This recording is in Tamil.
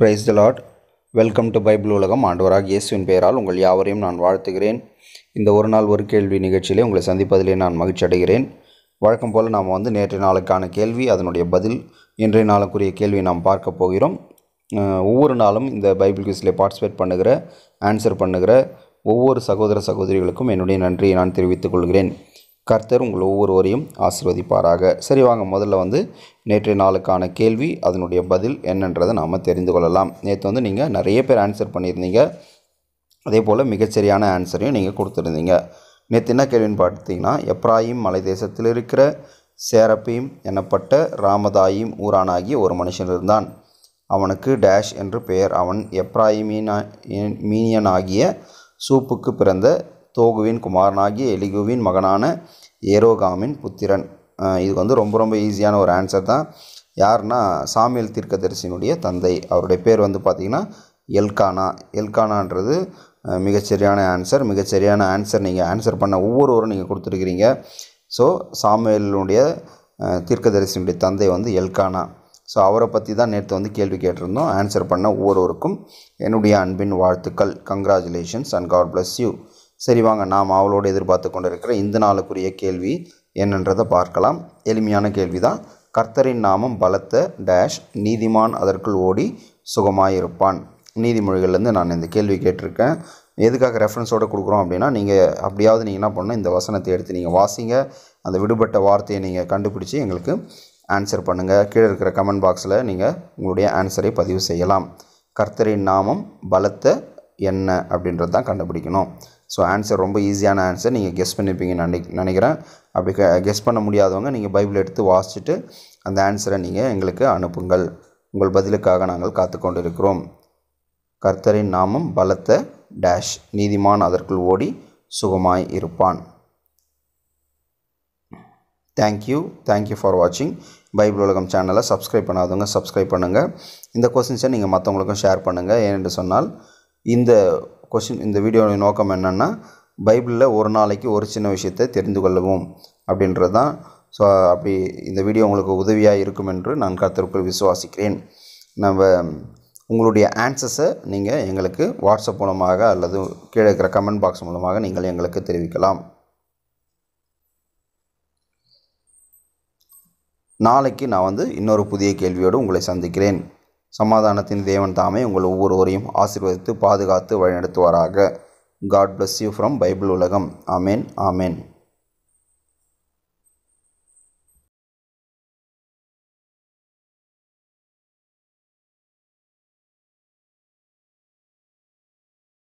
Praise the lord welcome to Bible உலகம். ஆண்டவராக இயேசுவின் பெயரால் உங்கள் யாவரையும் நான் வாழ்த்துகிறேன். இந்த ஒரு நாள் ஒரு கேள்வி நிகழ்ச்சியிலே உங்களை சந்திப்பதிலே நான் மகிழ்ச்சி அடைகிறேன். வழக்கம் போல் நாம் வந்து நேற்றைய நாளுக்கான கேள்வி அதனுடைய பதில் இன்றைய நாளுக்குரிய கேள்வியை நாம் பார்க்க போகிறோம். ஒவ்வொரு நாளும் இந்த பைபிள் குவிஸில் பார்ட்டிசிபேட் பண்ணுகிற ஆன்சர் பண்ணுகிற ஒவ்வொரு சகோதர சகோதரிகளுக்கும் என்னுடைய நன்றியை நான் தெரிவித்துக் கொள்கிறேன். கர்த்தர் உங்கள் ஒவ்வொருவரையும் ஆசிர்வதிப்பாராக. சரி வாங்க முதல்ல வந்து நேற்றைய நாளுக்கான கேள்வி அதனுடைய பதில் என்னன்றதை நாம் தெரிந்து கொள்ளலாம். நேற்று வந்து நீங்கள் நிறைய பேர் ஆன்சர் பண்ணியிருந்தீங்க. அதே போல் மிகச்சரியான ஆன்சரையும் நீங்கள் கொடுத்துருந்தீங்க. நேற்று என்ன கேள்வின்னு பார்த்தீங்கன்னா எப்ராஹிம் மலை தேசத்தில் இருக்கிற சேரப்பீம் எனப்பட்ட ராமதாயிம் ஊரானாகிய ஒரு மனுஷன் இருந்தான். அவனுக்கு டேஷ் என்று பெயர். அவன் எப்ராயிமீனா மீனியனாகிய சூப்புக்கு பிறந்த தோகுவின் குமாரனாகிய எலிகுவின் மகனான ஏரோகாமின் புத்திரன். இது வந்து ரொம்ப ரொம்ப ஈஸியான ஒரு ஆன்சர் தான். யாருன்னா சாமியல் தீர்க்கதரிசியினுடைய தந்தை. அவருடைய பேர் வந்து பார்த்திங்கன்னா எல்கானா. எல்கானான்றது மிகச்சரியான ஆன்சர் மிகச்சரியான ஆன்சர் நீங்கள் ஆன்சர் பண்ண ஒவ்வொருவரும் நீங்கள் கொடுத்துருக்கிறீங்க. ஸோ சாமுவேலுடைய தீர்க்கதரிசியினுடைய தந்தை வந்து எல்கானா. ஸோ அவரை பற்றி தான் நேற்று வந்து கேள்வி கேட்டிருந்தோம். ஆன்சர் பண்ண ஒவ்வொருவருக்கும் என்னுடைய அன்பின் வாழ்த்துக்கள். Congratulations and God bless you சரி வாங்க நாம் அவளோடு எதிர்பார்த்து கொண்டிருக்கிற இந்த நாளுக்குரிய கேள்வி என்னன்றதை பார்க்கலாம். எளிமையான கேள்வி தான் கர்த்தரின் நாமம் பலத்த டேஷ் நீதிமான் அதற்குள் ஓடி சுகமாயிருப்பான். நீதிமொழிகள்லேருந்து நான் இந்த கேள்வி கேட்டிருக்கேன். எதுக்காக ரெஃபரன்ஸோடு கொடுக்குறோம் அப்படின்னா நீங்கள் அப்படியாவது நீங்கள் என்ன பண்ணணும் இந்த வசனத்தை எடுத்து நீங்கள் வாசிங்க. அந்த விடுபட்ட வார்த்தையை நீங்கள் கண்டுபிடிச்சி எங்களுக்கு ஆன்சர் பண்ணுங்கள் கீழே இருக்கிற கமெண்ட் பாக்ஸில் நீங்கள் உங்களுடைய ஆன்சரை பதிவு செய்யலாம். கர்த்தரின் நாமம் பலத்த என்ன அப்படின்றது தான் கண்டுபிடிக்கணும். ஸோ ஆன்சர் ரொம்ப ஈஸியான ஆன்சர் நீங்கள் கெஸ் பண்ணியிருப்பீங்கன்னு நினை நினைக்கிறேன். அப்படி கெஸ் பண்ண முடியாதவங்க நீங்கள் பைபிள் எடுத்து வாசிச்சுட்டு அந்த ஆன்சரை நீங்கள் எங்களுக்கு அனுப்புங்கள். உங்கள் பதிலுக்காக நாங்கள் காத்து கொண்டிருக்கிறோம் கர்த்தரின் நாமம் பலத்த டேஷ் நீதிமான் அதற்குள் ஓடி சுகமாய் இருப்பான். Thank you thank you for வாட்சிங் பைபிள் உலகம் சேனலை சப்ஸ்கிரைப் பண்ணாதவங்க சப்ஸ்கிரைப் பண்ணுங்கள் இந்த கொஸ்டின்ஸை நீங்கள் மற்றவங்களுக்கும் ஷேர் பண்ணுங்கள் ஏனென்று சொன்னால் இந்த கொஷின் இந்த வீடியோவின் நோக்கம் என்னென்னா பைபிளில் ஒரு நாளைக்கு ஒரு சின்ன விஷயத்தை தெரிந்து கொள்ளவும் அப்படின்றது தான் ஸோ அப்படி இந்த வீடியோ உங்களுக்கு உதவியாக இருக்கும் என்று நான் கருத்திற்குள் விசுவாசிக்கிறேன். நம்ம உங்களுடைய ஆன்சர்ஸை நீங்கள் எங்களுக்கு வாட்ஸ்அப் மூலமாக அல்லது கீழே இருக்கிற கமெண்ட் பாக்ஸ் மூலமாக நீங்கள் எங்களுக்கு தெரிவிக்கலாம். நாளைக்கு நான் வந்து இன்னொரு புதிய கேள்வியோடு உங்களை சந்திக்கிறேன். சமாதானத்தின் தேவன் தாமே உங்கள் ஒவ்வொருவரையும் ஆசிர்வதித்து பாதுகாத்து வழிநடத்துவாராக. God bless you from Bible உலகம். ஆமேன் ஆமேன்